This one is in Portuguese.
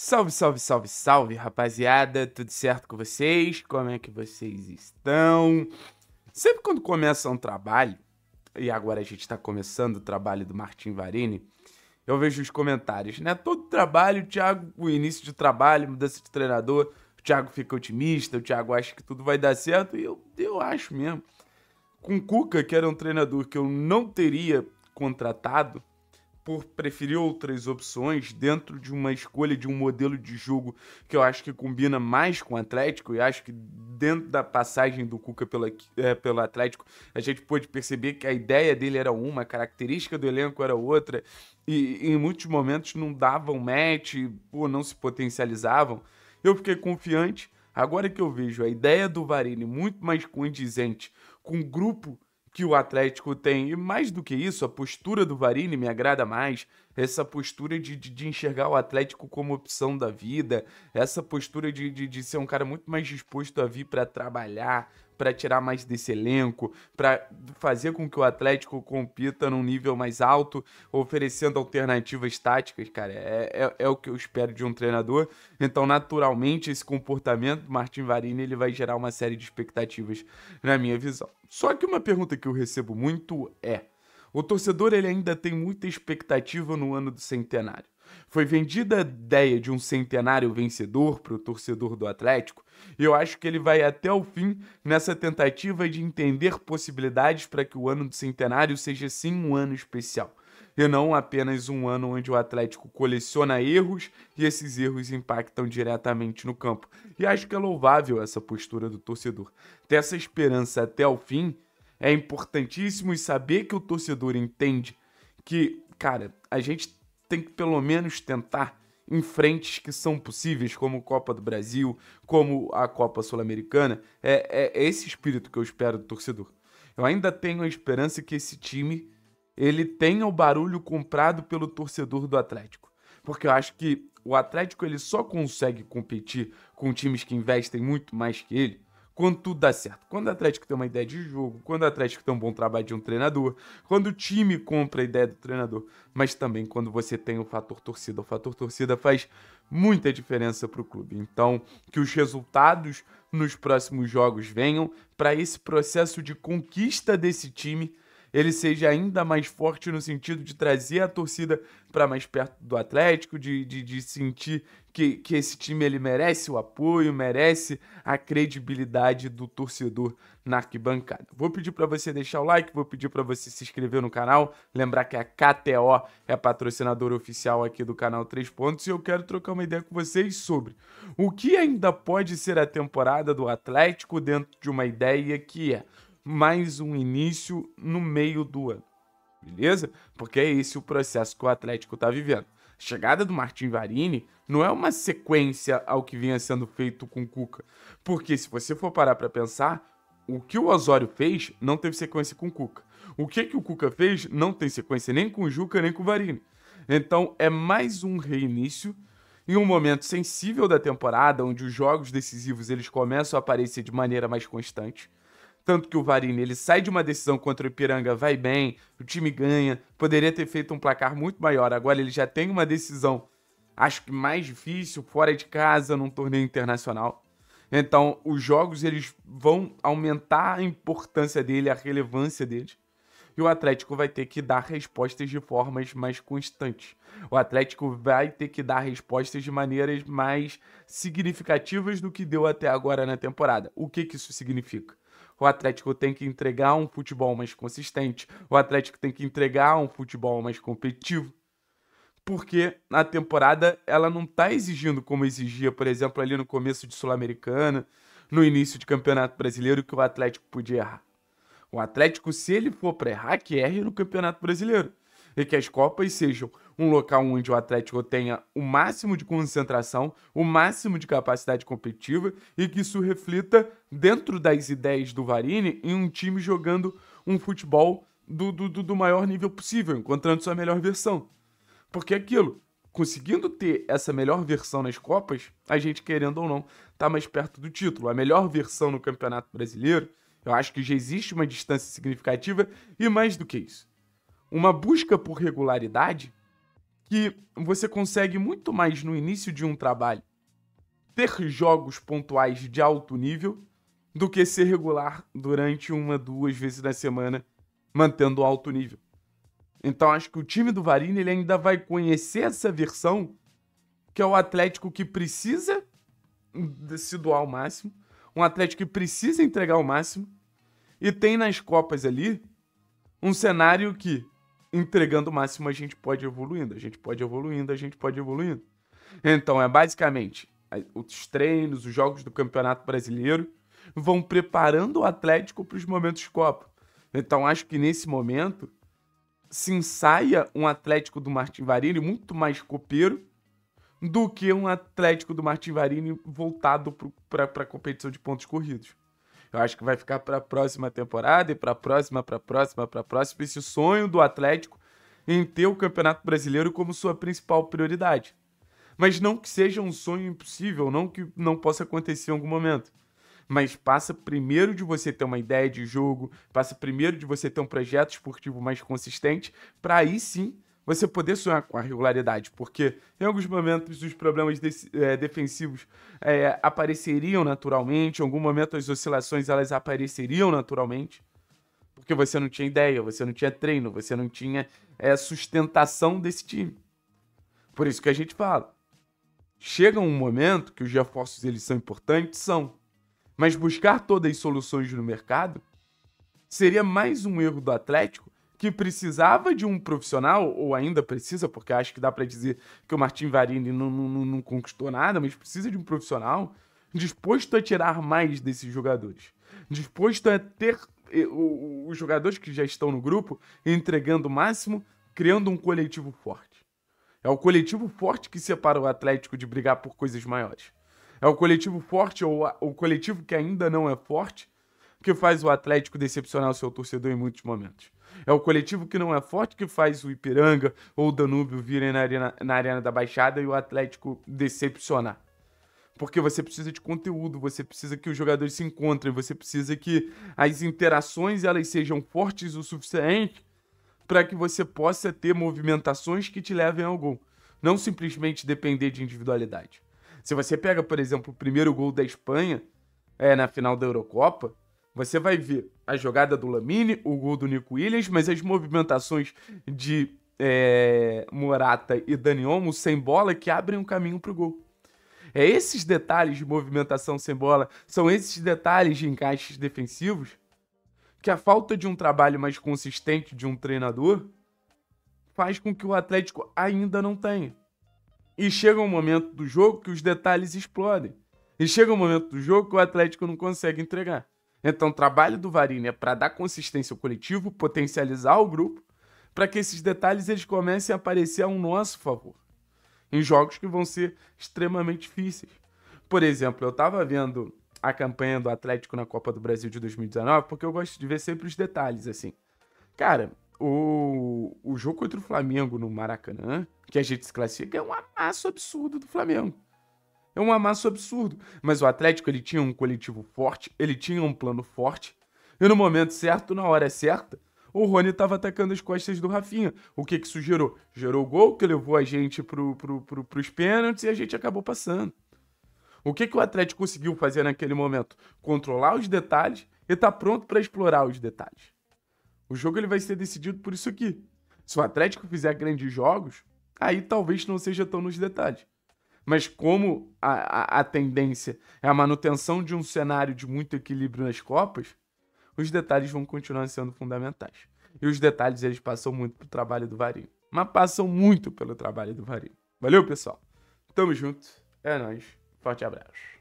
Salve, salve, salve, salve, rapaziada. Tudo certo com vocês? Como é que vocês estão? Sempre quando começa um trabalho, e agora a gente está começando o trabalho do Martin Varini, eu vejo os comentários, né? Todo trabalho, o Thiago, o início de trabalho, mudança de treinador, o Thiago fica otimista, o Thiago acha que tudo vai dar certo, e eu, eu acho mesmo. Com o Cuca, que era um treinador que eu não teria contratado, por preferir outras opções dentro de uma escolha de um modelo de jogo que eu acho que combina mais com o Atlético e acho que dentro da passagem do Cuca pela, é, pelo Atlético a gente pôde perceber que a ideia dele era uma, a característica do elenco era outra e, e em muitos momentos não davam match ou não se potencializavam. Eu fiquei confiante. Agora que eu vejo a ideia do Varini muito mais condizente com o grupo que o Atlético tem. E mais do que isso, a postura do Varini me agrada mais. Essa postura de, de, de enxergar o Atlético como opção da vida. Essa postura de, de, de ser um cara muito mais disposto a vir para trabalhar, para tirar mais desse elenco, para fazer com que o Atlético compita num nível mais alto, oferecendo alternativas táticas, cara. É, é, é, o que eu espero de um treinador. Então, naturalmente, esse comportamento Martin Varini ele vai gerar uma série de expectativas na minha visão. Só que uma pergunta que eu recebo muito é: o torcedor ele ainda tem muita expectativa no ano do centenário. Foi vendida a ideia de um centenário vencedor para o torcedor do Atlético, eu acho que ele vai até o fim nessa tentativa de entender possibilidades para que o ano do centenário seja sim um ano especial, e não apenas um ano onde o Atlético coleciona erros e esses erros impactam diretamente no campo. E acho que é louvável essa postura do torcedor. Ter essa esperança até o fim é importantíssimo e saber que o torcedor entende que, cara, a gente tem que pelo menos tentar em frentes que são possíveis, como Copa do Brasil, como a Copa Sul-Americana. É, é, é, esse espírito que eu espero do torcedor. Eu ainda tenho a esperança que esse time ele tenha o barulho comprado pelo torcedor do Atlético. Porque eu acho que o Atlético ele só consegue competir com times que investem muito mais que ele quando tudo dá certo. Quando o Atlético tem uma ideia de jogo, quando o Atlético tem um bom trabalho de um treinador, quando o time compra a ideia do treinador, mas também quando você tem o fator torcida. O fator torcida faz muita diferença para o clube. Então, que os resultados nos próximos jogos venham para esse processo de conquista desse time ele seja ainda mais forte no sentido de trazer a torcida para mais perto do Atlético, de, de, de, sentir que, que esse time ele merece o apoio, merece a credibilidade do torcedor na arquibancada. Vou pedir para você deixar o like, vou pedir para você se inscrever no canal, lembrar que a KTO é patrocinadora oficial aqui do canal 3 Pontos e eu quero trocar uma ideia com vocês sobre o que ainda pode ser a temporada do Atlético dentro de uma ideia que é mais um início no meio do ano. Beleza? Porque é esse o processo que o Atlético está vivendo. A chegada do Martin Varini não é uma sequência ao que vinha sendo feito com o Cuca. Porque se você for parar para pensar, o que o Osório fez não teve sequência com o Cuca. O que, que o Cuca fez não tem sequência nem com o Juca nem com o Varini. Então é mais um reinício em um momento sensível da temporada, onde os jogos decisivos eles começam a aparecer de maneira mais constante. Tanto que o Varini ele sai de uma decisão contra o Ipiranga, vai bem, o time ganha, poderia ter feito um placar muito maior. Agora ele já tem uma decisão, acho que mais difícil, fora de casa, num torneio internacional. Então, os jogos eles vão aumentar a importância dele, a relevância dele. E o Atlético vai ter que dar respostas de formas mais constantes. O Atlético vai ter que dar respostas de maneiras mais significativas do que deu até agora na temporada. O que, que isso significa? O Atlético tem que entregar um futebol mais consistente. O Atlético tem que entregar um futebol mais competitivo. Porque na temporada ela não está exigindo como exigia, por exemplo, ali no começo de Sul-Americana, no início de Campeonato Brasileiro, que o Atlético podia errar. O Atlético, se ele for para errar, que erre no Campeonato Brasileiro e que as Copas sejam um local onde o Atlético tenha o máximo de concentração, o máximo de capacidade competitiva e que isso reflita dentro das ideias do Varini em um time jogando um futebol do, do, do maior nível possível, encontrando sua melhor versão. Porque é aquilo, conseguindo ter essa melhor versão nas Copas, a gente, querendo ou não, está mais perto do título. A melhor versão no Campeonato Brasileiro, eu acho que já existe uma distância significativa e mais do que isso uma busca por regularidade que você consegue muito mais no início de um trabalho ter jogos pontuais de alto nível do que ser regular durante uma, duas vezes na semana, mantendo alto nível. Então acho que o time do Varini ele ainda vai conhecer essa versão que é o Atlético que precisa se doar ao máximo, um Atlético que precisa entregar o máximo e tem nas Copas ali um cenário que entregando o máximo a gente pode evoluindo, a gente pode evoluindo, a gente pode evoluindo. Então é basicamente os treinos, os jogos do Campeonato Brasileiro vão preparando o Atlético para os momentos Copa. Então acho que nesse momento se ensaia um Atlético do Martin Varini muito mais copeiro do que um Atlético do Martin Varini voltado para a competição de pontos corridos. Eu acho que vai ficar para a próxima temporada e para a próxima, para a próxima, para a próxima esse sonho do Atlético em ter o Campeonato Brasileiro como sua principal prioridade. Mas não que seja um sonho impossível, não que não possa acontecer em algum momento mas passa primeiro de você ter uma ideia de jogo, passa primeiro de você ter um projeto esportivo mais consistente, para aí sim você poder sonhar com a regularidade, porque em alguns momentos os problemas de, é, defensivos é, apareceriam naturalmente, em algum momento as oscilações elas apareceriam naturalmente, porque você não tinha ideia, você não tinha treino, você não tinha é, sustentação desse time. Por isso que a gente fala, chega um momento que os reforços eles são importantes, são, mas buscar todas as soluções no mercado seria mais um erro do Atlético que precisava de um profissional, ou ainda precisa, porque acho que dá para dizer que o Martin Varini não, não, não, conquistou nada, mas precisa de um profissional disposto a tirar mais desses jogadores. Disposto a ter eh, os jogadores que já estão no grupo entregando o máximo, criando um coletivo forte. É o coletivo forte que separa o Atlético de brigar por coisas maiores. É o coletivo forte ou o coletivo que ainda não é forte que faz o Atlético decepcionar o seu torcedor em muitos momentos. É o coletivo que não é forte que faz o Ipiranga ou o Danúbio virem na arena, na arena da Baixada e o Atlético decepcionar. Porque você precisa de conteúdo, você precisa que os jogadores se encontrem, você precisa que as interações elas sejam fortes o suficiente para que você possa ter movimentações que te levem a algum. Não simplesmente depender de individualidade. Se você pega, por exemplo, o primeiro gol da Espanha é, na final da Eurocopa, você vai ver a jogada do Lamine, o gol do Nico Williams, mas as movimentações de é, Morata e Dani Olmo sem bola que abrem um caminho para o gol. É esses detalhes de movimentação sem bola, são esses detalhes de encaixes defensivos que a falta de um trabalho mais consistente de um treinador faz com que o Atlético ainda não tenha. E chega um momento do jogo que os detalhes explodem. E chega um momento do jogo que o Atlético não consegue entregar. Então, o trabalho do Varini é para dar consistência ao coletivo, potencializar o grupo, para que esses detalhes eles comecem a aparecer a um nosso favor. Em jogos que vão ser extremamente difíceis. Por exemplo, eu estava vendo a campanha do Atlético na Copa do Brasil de 2019, porque eu gosto de ver sempre os detalhes, assim. Cara, o, o jogo contra o Flamengo no Maracanã, que a gente se classifica, é um amasso absurdo do Flamengo. É um amasso absurdo. Mas o Atlético ele tinha um coletivo forte, ele tinha um plano forte. E no momento certo, na hora certa, o Rony estava atacando as costas do Rafinha. O que, que isso gerou? Gerou gol que levou a gente pro, pro, pro, pros pênaltis e a gente acabou passando. O que, que o Atlético conseguiu fazer naquele momento? Controlar os detalhes e tá pronto para explorar os detalhes. O jogo ele vai ser decidido por isso aqui. Se o Atlético fizer grandes jogos, aí talvez não seja tão nos detalhes. Mas como a, a, a tendência é a manutenção de um cenário de muito equilíbrio nas Copas, os detalhes vão continuar sendo fundamentais. E os detalhes eles passam muito pelo trabalho do Varinho. Mas passam muito pelo trabalho do Varinho. Valeu, pessoal. Tamo junto. É nóis. Forte abraço.